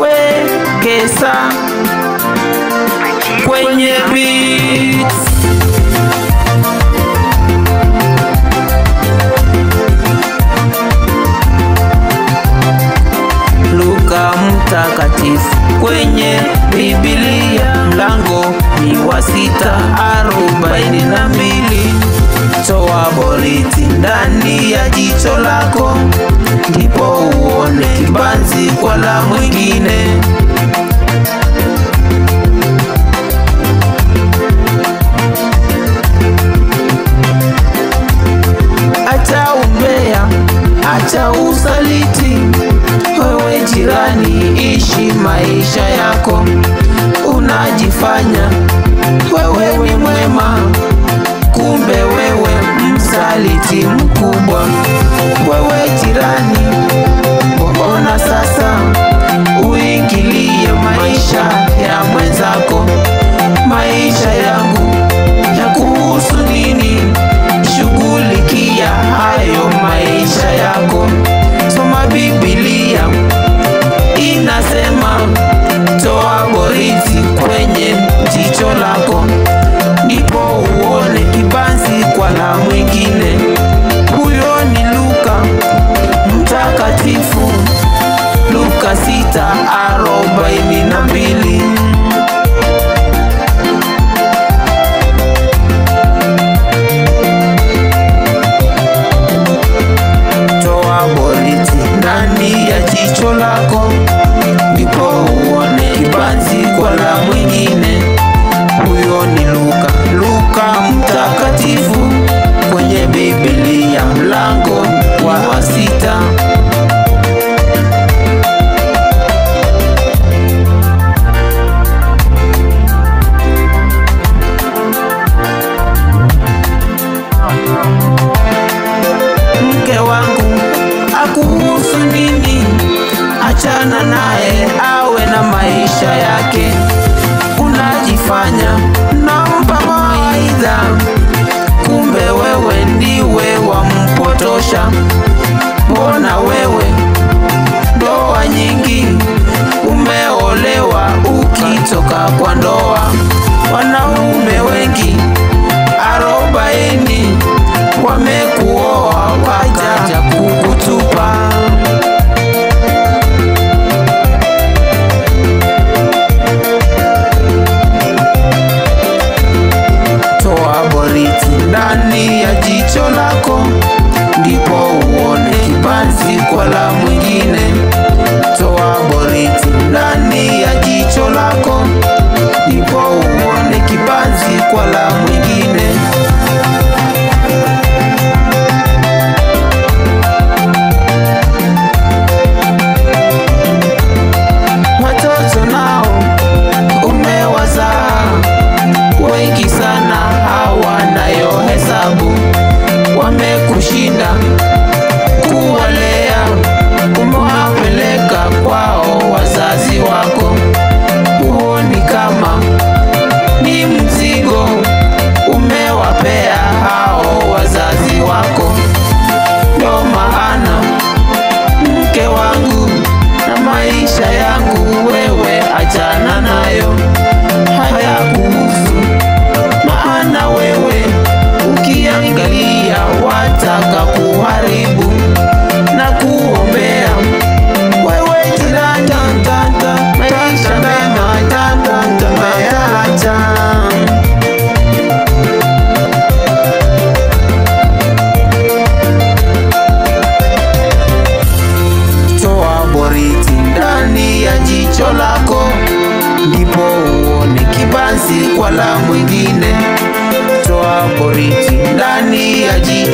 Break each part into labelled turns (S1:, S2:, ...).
S1: wekesa kwenye beats. Luka mtakatifu kwenye Biblia mlango ni wa sita arobaini na mbili. Toa boriti ndani ya jicho lako kwa la mwingine. Acha umbea, acha usaliti, wewe jirani, ishi maisha yako, unajifanya wewe ni mwema, kumbe wewe msaliti mkubwa. Wewe sola con kufanya, nampa mawaidha, kumbe wewe ndiwe wampotosha. Mbona wewe ndoa nyingi umeolewa ukitoka kwa ndoa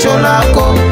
S1: chicho lako